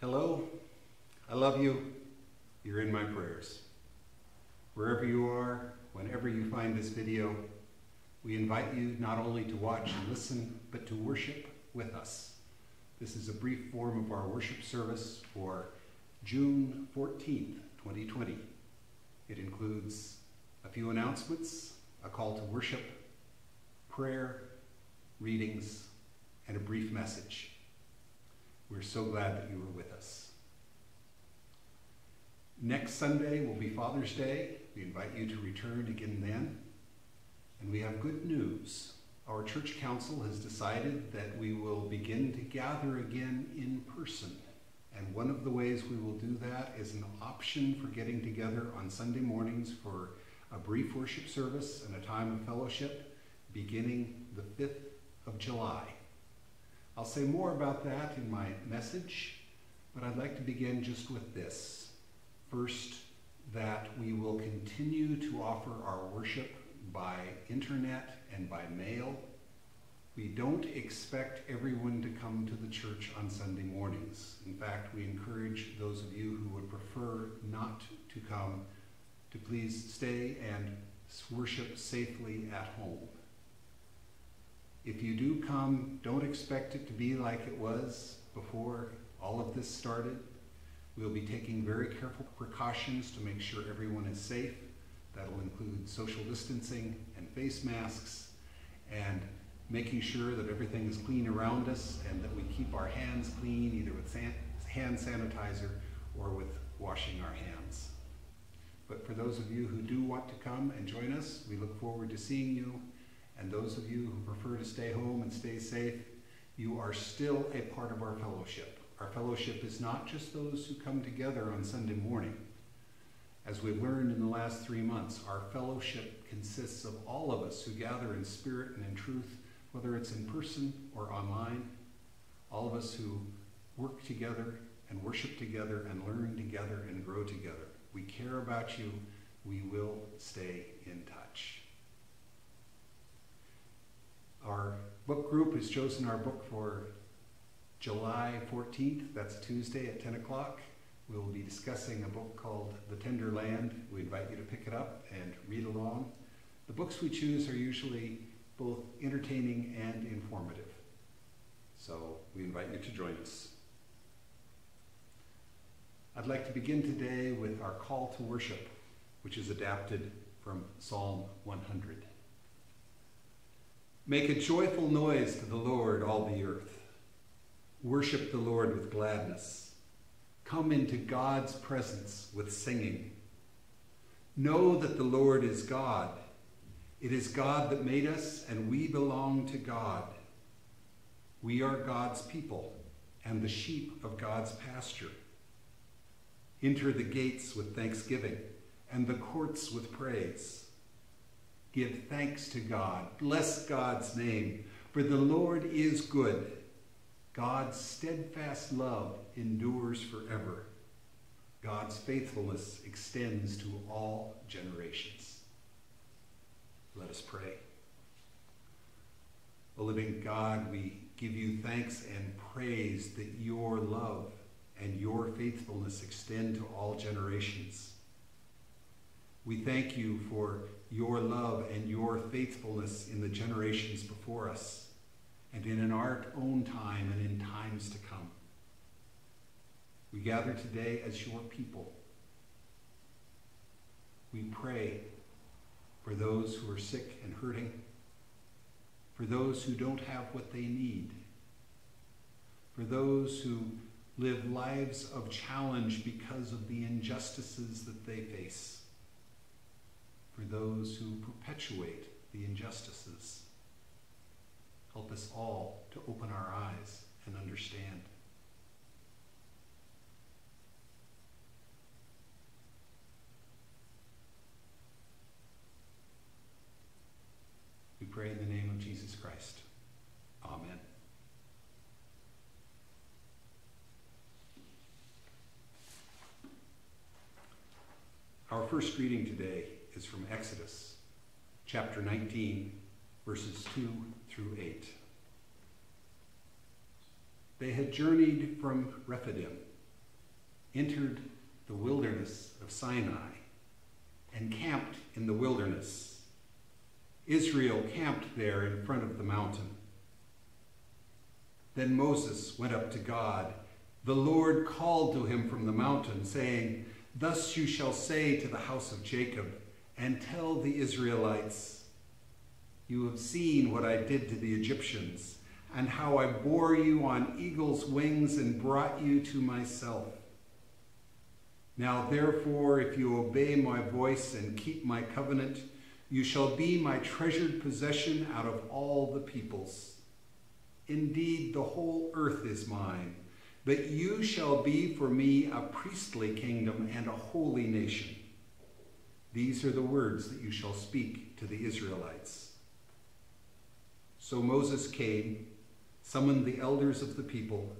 Hello, I love you. You're in my prayers. Wherever you are, whenever you find this video, we invite you not only to watch and listen, but to worship with us. This is a brief form of our worship service for June 14th, 2020. It includes a few announcements, a call to worship, prayer, readings, and a brief message. We're so glad that you were with us. Next Sunday will be Father's Day. We invite you to return again then. And we have good news. Our church council has decided that we will begin to gather again in person. And one of the ways we will do that is an option for getting together on Sunday mornings for a brief worship service and a time of fellowship beginning the 5th of July. I'll say more about that in my message, but I'd like to begin just with this. First, that we will continue to offer our worship by internet and by mail. We don't expect everyone to come to the church on Sunday mornings. In fact, we encourage those of you who would prefer not to come to please stay and worship safely at home. If you do come, don't expect it to be like it was before all of this started. We'll be taking very careful precautions to make sure everyone is safe. That'll include social distancing and face masks and making sure that everything is clean around us and that we keep our hands clean either with san hand sanitizer or with washing our hands. But for those of you who do want to come and join us, we look forward to seeing you and those of you who prefer to stay home and stay safe, you are still a part of our fellowship. Our fellowship is not just those who come together on Sunday morning. As we've learned in the last three months, our fellowship consists of all of us who gather in spirit and in truth, whether it's in person or online. All of us who work together and worship together and learn together and grow together. We care about you. We will stay in touch. Our book group has chosen our book for July 14th. That's Tuesday at 10 o'clock. We'll be discussing a book called The Tender Land. We invite you to pick it up and read along. The books we choose are usually both entertaining and informative. So we invite you to join us. I'd like to begin today with our call to worship, which is adapted from Psalm 100. Make a joyful noise to the Lord, all the earth. Worship the Lord with gladness. Come into God's presence with singing. Know that the Lord is God. It is God that made us, and we belong to God. We are God's people and the sheep of God's pasture. Enter the gates with thanksgiving and the courts with praise. Give thanks to God. Bless God's name, for the Lord is good. God's steadfast love endures forever. God's faithfulness extends to all generations. Let us pray. O living God, we give you thanks and praise that your love and your faithfulness extend to all generations. We thank you for your love and your faithfulness in the generations before us and in our own time and in times to come. We gather today as your people. We pray for those who are sick and hurting, for those who don't have what they need, for those who live lives of challenge because of the injustices that they face for those who perpetuate the injustices. Help us all to open our eyes and understand. We pray in the name of Jesus Christ. Amen. Our first reading today is from Exodus chapter 19, verses 2 through 8. They had journeyed from Rephidim entered the wilderness of Sinai and camped in the wilderness. Israel camped there in front of the mountain. Then Moses went up to God. The Lord called to him from the mountain, saying, Thus you shall say to the house of Jacob, and tell the Israelites, You have seen what I did to the Egyptians, and how I bore you on eagle's wings and brought you to myself. Now therefore, if you obey my voice and keep my covenant, you shall be my treasured possession out of all the peoples. Indeed, the whole earth is mine, but you shall be for me a priestly kingdom and a holy nation. These are the words that you shall speak to the Israelites. So Moses came, summoned the elders of the people,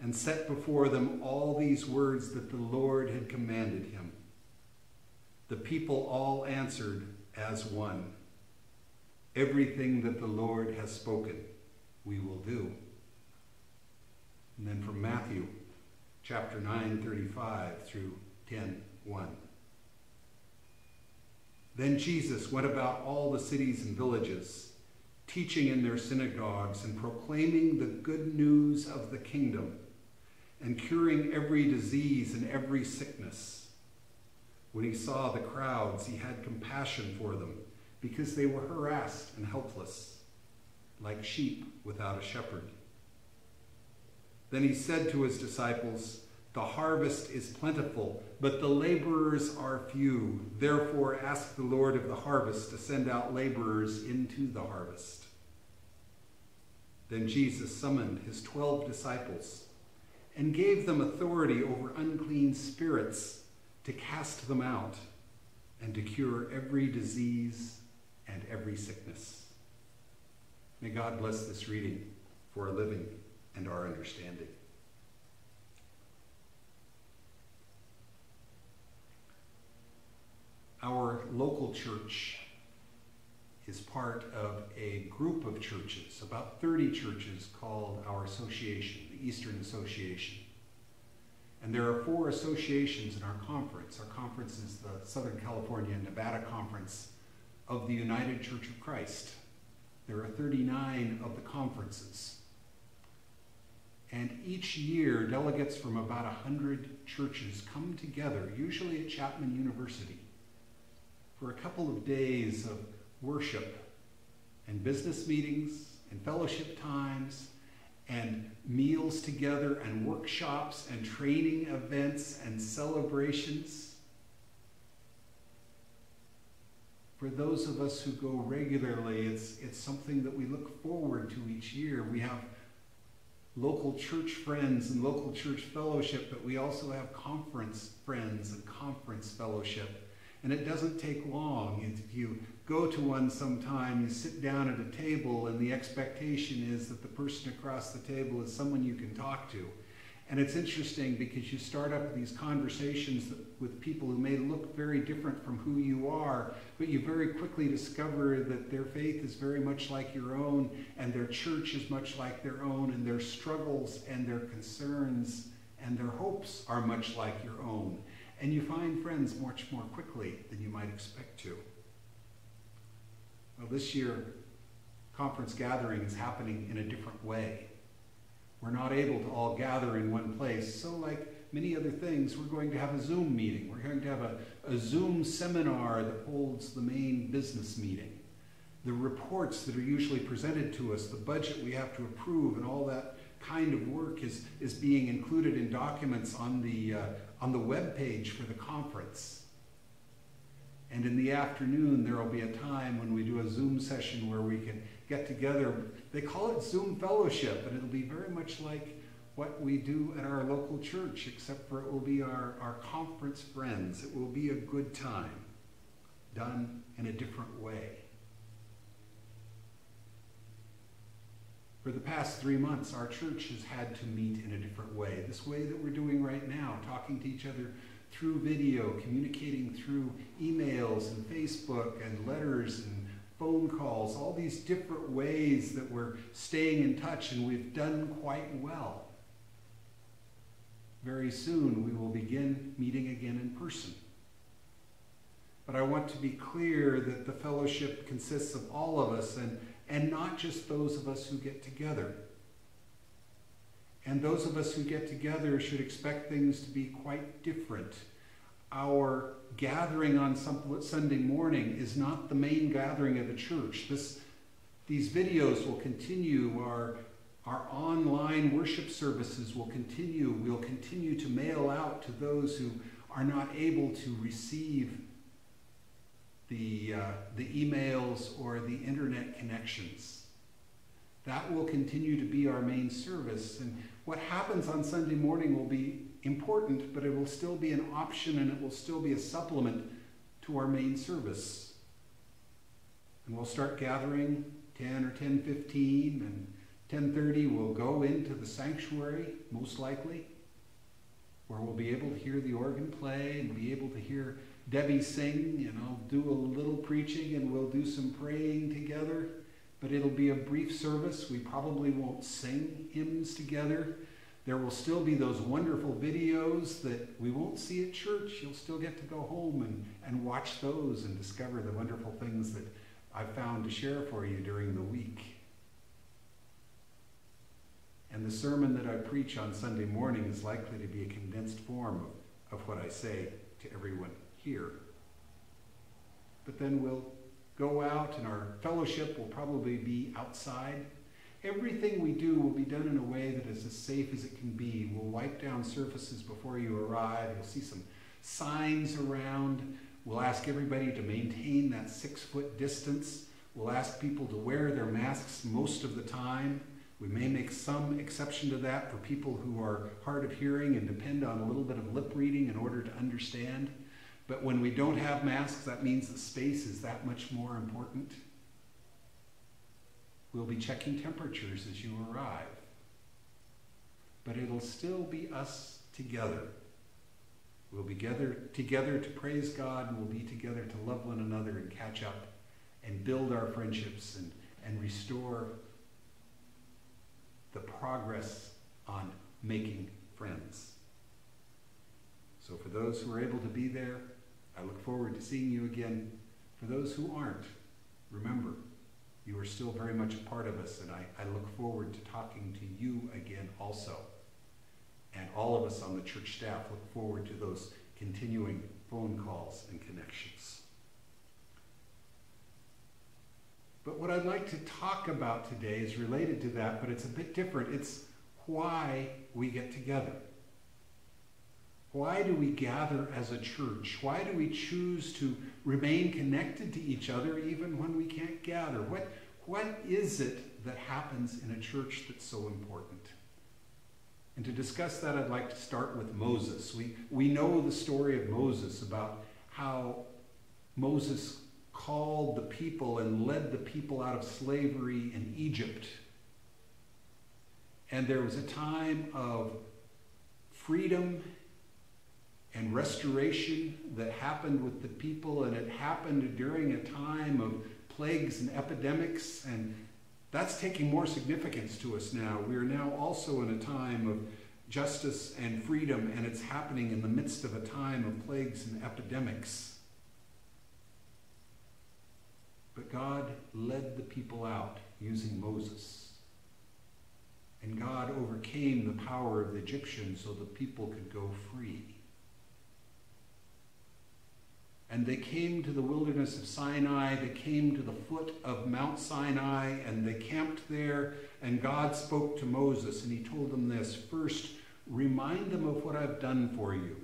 and set before them all these words that the Lord had commanded him. The people all answered as one Everything that the Lord has spoken, we will do. And then from Matthew chapter 9, 35 through 10, 1. Then Jesus went about all the cities and villages, teaching in their synagogues and proclaiming the good news of the kingdom and curing every disease and every sickness. When he saw the crowds, he had compassion for them because they were harassed and helpless, like sheep without a shepherd. Then he said to his disciples, The harvest is plentiful, but the laborers are few. Therefore, ask the Lord of the harvest to send out laborers into the harvest. Then Jesus summoned his twelve disciples and gave them authority over unclean spirits to cast them out and to cure every disease and every sickness. May God bless this reading for our living and our understanding. Our local church is part of a group of churches, about 30 churches called our association, the Eastern Association. And there are four associations in our conference. Our conference is the Southern California Nevada Conference of the United Church of Christ. There are 39 of the conferences. And each year, delegates from about 100 churches come together, usually at Chapman University, for a couple of days of worship and business meetings and fellowship times and meals together and workshops and training events and celebrations. For those of us who go regularly, it's, it's something that we look forward to each year. We have local church friends and local church fellowship, but we also have conference friends and conference fellowship. And it doesn't take long. If you go to one sometime, you sit down at a table, and the expectation is that the person across the table is someone you can talk to. And it's interesting because you start up these conversations with people who may look very different from who you are, but you very quickly discover that their faith is very much like your own, and their church is much like their own, and their struggles and their concerns and their hopes are much like your own. And you find friends much more quickly than you might expect to. Well, this year, conference gathering is happening in a different way. We're not able to all gather in one place. So, like many other things, we're going to have a Zoom meeting. We're going to have a, a Zoom seminar that holds the main business meeting. The reports that are usually presented to us, the budget we have to approve, and all that kind of work is, is being included in documents on the, uh, on the web page for the conference. And in the afternoon, there will be a time when we do a Zoom session where we can get together. They call it Zoom Fellowship, and it'll be very much like what we do at our local church, except for it will be our, our conference friends. It will be a good time, done in a different way. For the past three months, our church has had to meet in a different way. This way that we're doing right now, talking to each other through video, communicating through emails and Facebook and letters and phone calls, all these different ways that we're staying in touch, and we've done quite well. very soon we will begin meeting again in person. But I want to be clear that the fellowship consists of all of us and, and not just those of us who get together. And those of us who get together should expect things to be quite different. Our gathering on Sunday morning is not the main gathering of the church. This, these videos will continue. Our, our online worship services will continue. We'll continue to mail out to those who are not able to receive the, uh, the emails or the internet connections. That will continue to be our main service. And what happens on Sunday morning will be important, but it will still be an option and it will still be a supplement to our main service. And we'll start gathering 10 or 10:15 and 10:30 we'll go into the sanctuary most likely where we'll be able to hear the organ play and be able to hear Debbie sing, and I'll do a little preaching and we'll do some praying together. But it'll be a brief service. We probably won't sing hymns together. There will still be those wonderful videos that we won't see at church. You'll still get to go home and, and watch those and discover the wonderful things that I've found to share for you during the week. And the sermon that I preach on Sunday morning is likely to be a condensed form of, of what I say to everyone here. But then we'll go out and our fellowship will probably be outside. Everything we do will be done in a way that is as safe as it can be. We'll wipe down surfaces before you arrive. You'll see some signs around. We'll ask everybody to maintain that six foot distance. We'll ask people to wear their masks most of the time. We may make some exception to that for people who are hard of hearing and depend on a little bit of lip reading in order to understand. But when we don't have masks, that means the space is that much more important. We'll be checking temperatures as you arrive. But it'll still be us together. We'll be together, together to praise God, and we'll be together to love one another and catch up and build our friendships and, and restore the progress on making friends. So, for those who are able to be there, I look forward to seeing you again. For those who aren't, remember, you are still very much a part of us, and I, I look forward to talking to you again also. And all of us on the church staff look forward to those continuing phone calls and connections. But what I'd like to talk about today is related to that, but it's a bit different. It's why we get together. Why do we gather as a church? Why do we choose to remain connected to each other even when we can't gather? What, what is it that happens in a church that's so important? And to discuss that, I'd like to start with Moses. We, we know the story of Moses about how Moses called the people and led the people out of slavery in Egypt. And there was a time of freedom and restoration that happened with the people, and it happened during a time of plagues and epidemics, and that's taking more significance to us now. We are now also in a time of justice and freedom, and it's happening in the midst of a time of plagues and epidemics. But God led the people out using Moses. And God overcame the power of the Egyptians so the people could go free. And they came to the wilderness of Sinai. They came to the foot of Mount Sinai and they camped there. And God spoke to Moses and he told them this First, remind them of what I've done for you.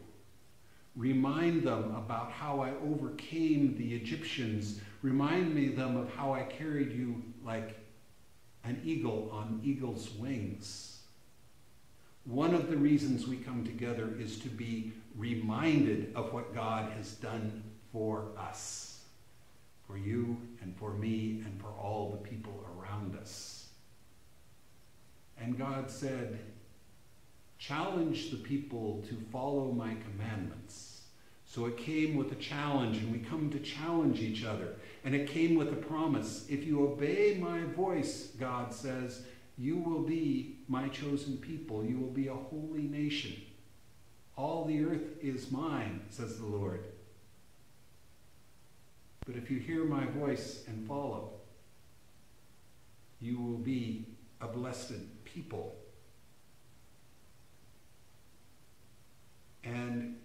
Remind them about how I overcame the Egyptians. Remind me them of how I carried you like an eagle on eagle's wings. One of the reasons we come together is to be reminded of what God has done for us, for you and for me and for all the people around us. And God said, challenge the people to follow my commandments. So it came with a challenge, and we come to challenge each other. And it came with a promise. If you obey my voice, God says, you will be my chosen people. You will be a holy nation. All the earth is mine, says the Lord. But if you hear my voice and follow, you will be a blessed people. And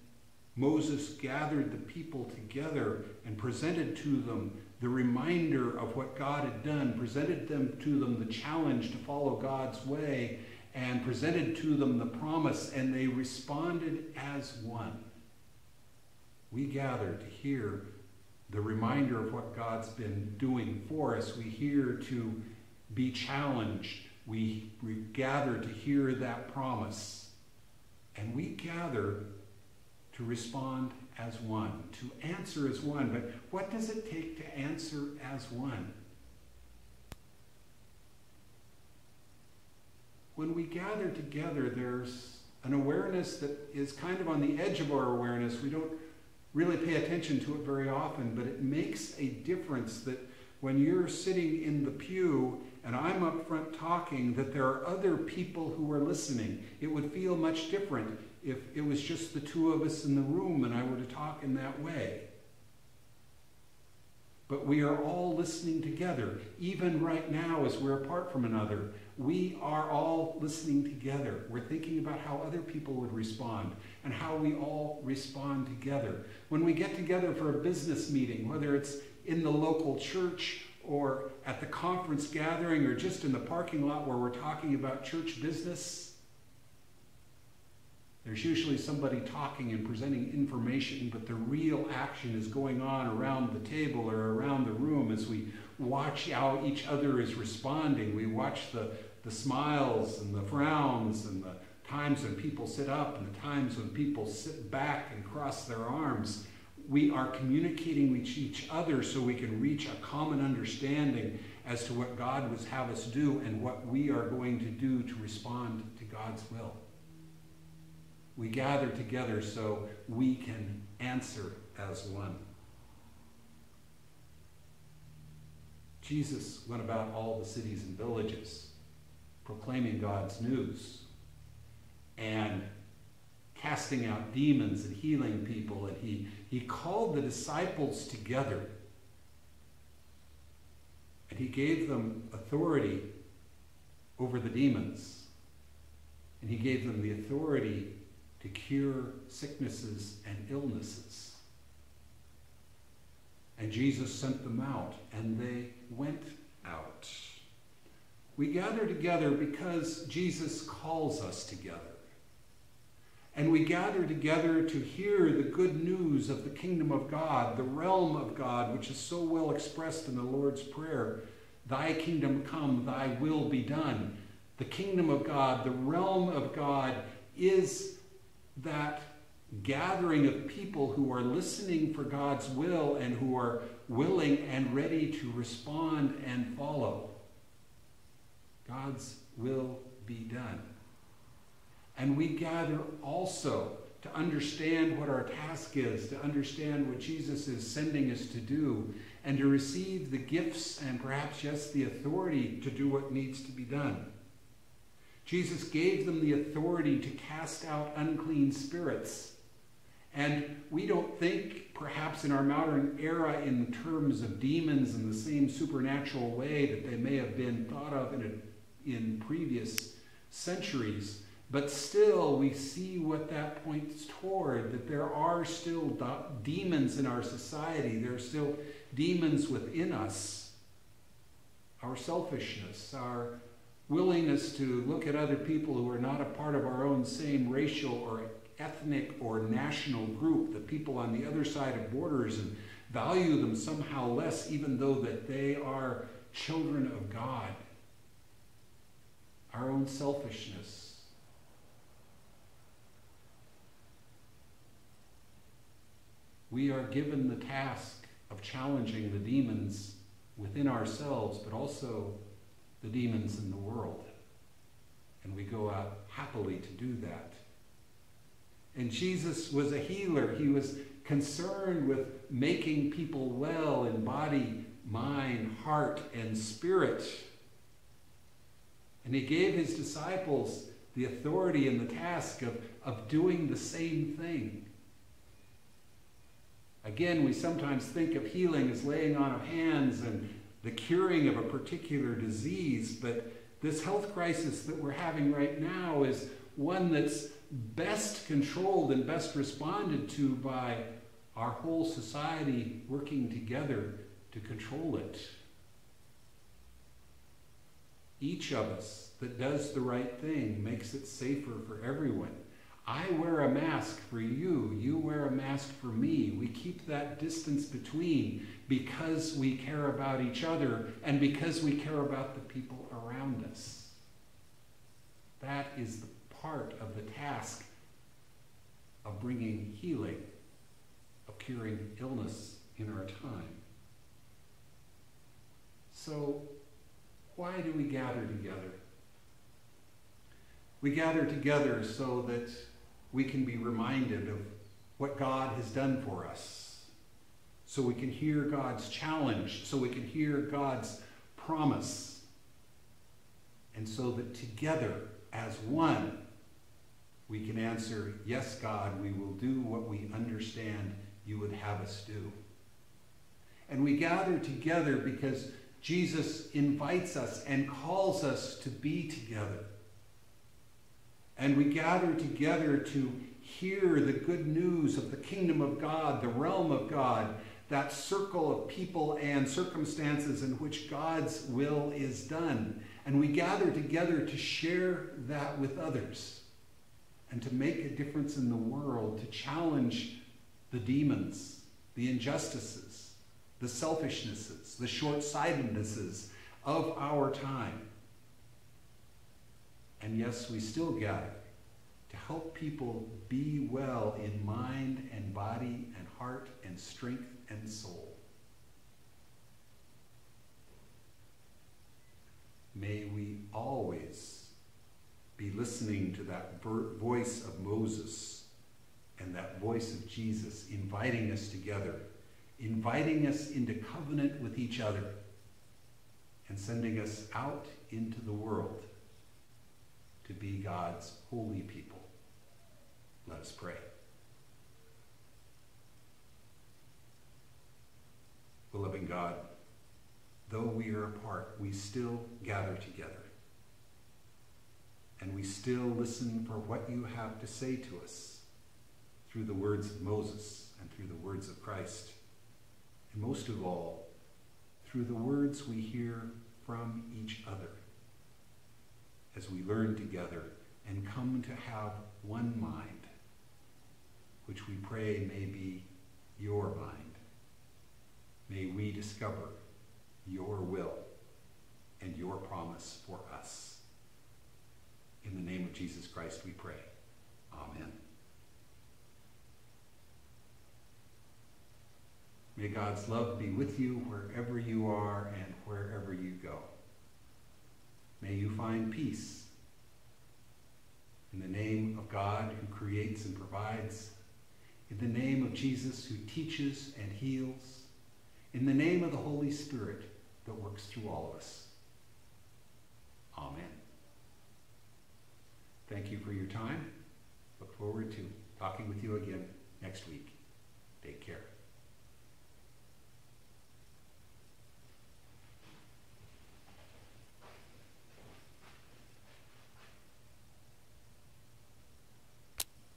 Moses gathered the people together and presented to them the reminder of what God had done, presented them to them the challenge to follow God's way, and presented to them the promise, and they responded as one. We gather to hear the reminder of what God's been doing for us. We hear to be challenged. We, we gather to hear that promise. And we gather to respond as one, to answer as one. But what does it take to answer as one? When we gather together, there's an awareness that is kind of on the edge of our awareness. We don't really pay attention to it very often, but it makes a difference that when you're sitting in the pew and I'm up front talking, that there are other people who are listening. It would feel much different if it was just the two of us in the room and I were to talk in that way. But we are all listening together. Even right now, as we're apart from another, we are all listening together. We're thinking about how other people would respond and how we all respond together. When we get together for a business meeting, whether it's in the local church or at the conference gathering or just in the parking lot where we're talking about church business, there's usually somebody talking and presenting information, but the real action is going on around the table or around the room as we watch how each other is responding. We watch the, the smiles and the frowns and the times when people sit up and the times when people sit back and cross their arms. We are communicating with each other so we can reach a common understanding as to what God would have us do and what we are going to do to respond to God's will. We gather together so we can answer as one. Jesus went about all the cities and villages proclaiming God's news and casting out demons and healing people. And he, he called the disciples together and he gave them authority over the demons. And he gave them the authority to cure sicknesses and illnesses. And Jesus sent them out, and they went out. We gather together because Jesus calls us together. And we gather together to hear the good news of the kingdom of God, the realm of God, which is so well expressed in the Lord's Prayer Thy kingdom come, thy will be done. The kingdom of God, the realm of God, is that gathering of people who are listening for God's will and who are willing and ready to respond and follow. God's will be done. And we gather also to understand what our task is, to understand what Jesus is sending us to do, and to receive the gifts and perhaps, yes, the authority to do what needs to be done. Jesus gave them the authority to cast out unclean spirits. And we don't think, perhaps in our modern era, in terms of demons in the same supernatural way that they may have been thought of in, a, in previous centuries. But still, we see what that points toward that there are still demons in our society. There are still demons within us. Our selfishness, our willingness to look at other people who are not a part of our own same racial or ethnic or national group, the people on the other side of borders, and value them somehow less, even though that they are children of God. Our own selfishness. We are given the task of challenging the demons within ourselves, but also the demons in the world. And we go out happily to do that. And Jesus was a healer. He was concerned with making people well in body, mind, heart, and spirit. And he gave his disciples the authority and the task of, of doing the same thing. Again, we sometimes think of healing as laying on of hands and the curing of a particular disease, but this health crisis that we're having right now is one that's best controlled and best responded to by our whole society working together to control it. Each of us that does the right thing makes it safer for everyone. I wear a mask for you, you wear a mask for me. We keep that distance between because we care about each other and because we care about the people around us. That is the part of the task of bringing healing, of curing illness in our time. So, why do we gather together? We gather together so that we can be reminded of what God has done for us. So we can hear God's challenge, so we can hear God's promise. And so that together, as one, we can answer, Yes, God, we will do what we understand you would have us do. And we gather together because Jesus invites us and calls us to be together. And we gather together to hear the good news of the kingdom of God, the realm of God, that circle of people and circumstances in which God's will is done. And we gather together to share that with others and to make a difference in the world, to challenge the demons, the injustices, the selfishnesses, the short sightednesses of our time. And yes, we still gather to help people be well in mind and body and heart and strength and soul. May we always be listening to that voice of Moses and that voice of Jesus inviting us together, inviting us into covenant with each other, and sending us out into the world to be God's holy people. Let us pray. Beloved God, though we are apart, we still gather together. And we still listen for what you have to say to us through the words of Moses and through the words of Christ. And most of all, through the words we hear from each other as we learn together and come to have one mind, which we pray may be your mind. May we discover your will and your promise for us. In the name of Jesus Christ we pray. Amen. May God's love be with you wherever you are and wherever you go. May you find peace. In the name of God who creates and provides, in the name of Jesus who teaches and heals, in the name of the Holy Spirit that works through all of us. Amen. Thank you for your time. Look forward to talking with you again next week. Take care.